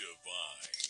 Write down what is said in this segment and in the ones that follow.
divine.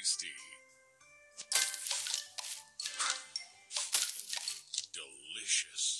Tasty. Delicious.